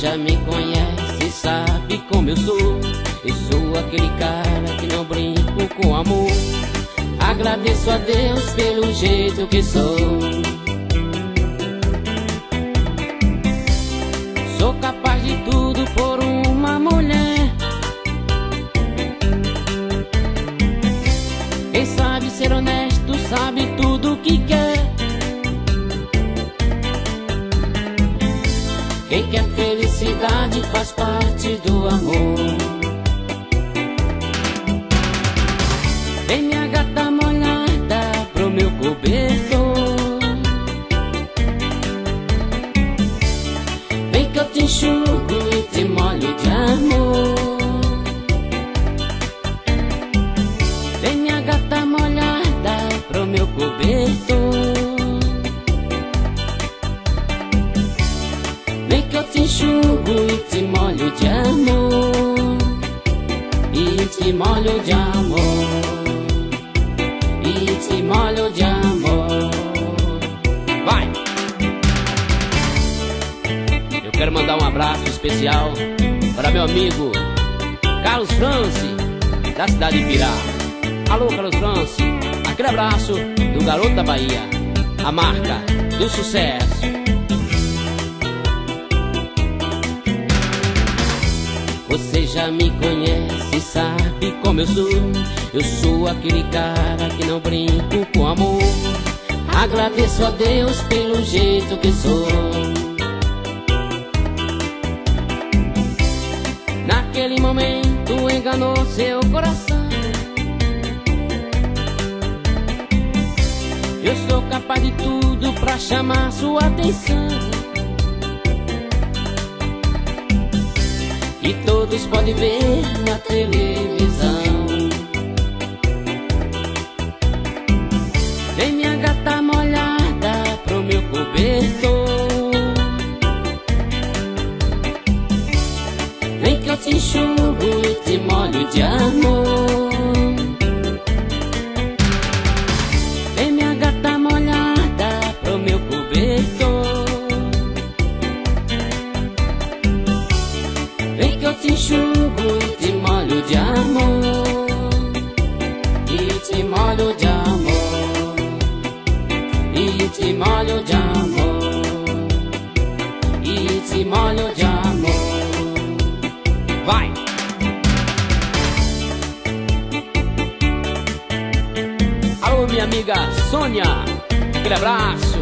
já me conhece, sabe como eu sou. Eu sou aquele cara que não brinco com amor. Agradeço a Deus pelo jeito que sou. Sou capaz de tudo por uma mulher. Quem sabe ser honesto sabe tudo o que quer. Quem quer felicidade faz parte do amor. Vem minha enxugo e te molho de amor E te molho de amor E te molho de amor Vai! Eu quero mandar um abraço especial para meu amigo Carlos France, da cidade de Pirá. Alô, Carlos France, aquele abraço do garoto da Bahia. A marca do sucesso Você já me conhece, sabe como eu sou. Eu sou aquele cara que não brinco com amor. Agradeço a Deus pelo jeito que sou. Naquele momento enganou seu coração. Eu sou capaz de tudo pra chamar sua atenção. E todos podem ver na televisão. Vem minha gata molhada pro meu cobertor. Vem que eu te enxugo e te molho de amor. Enxugo e te molho de amor. E te molho de amor. E te molho de amor. E te molho de amor. Vai! Minha amiga Sônia. Aquele abraço